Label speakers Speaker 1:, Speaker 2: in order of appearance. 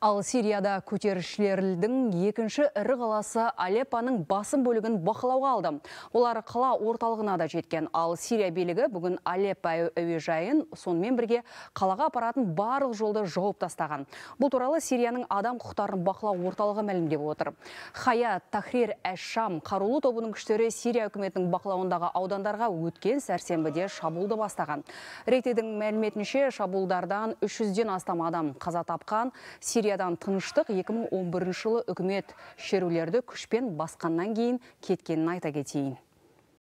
Speaker 1: Ал Сирияда көтерілісшілердің екінші ірі қаласы Алеппоның басым бөлігін бақылауға алды. Олар қала орталығына да жеткен. Ал Сирия билігі бүгін Алеппо әуежайын сонымен бірге қалаға апаратын барлық жолды жауып тастаған. Бұл туралы Сирияның адам құқықтарын бақылау орталығы мәлімдеп отыр. Хая Тахрир Әш-Шам қарулы тобының күштері Сирия үкіметінің бақылауындағы аудандарға өткен сәрсенбіде шабуылды бастаған. Рейтедің мәліметінше шабуылдардан 300-ден астам адам қаза тапқан. Сириядан тыныштық 2011 жылы үкімет шерулерді күшпен басқаннан кейін кеткенін айта кетейін.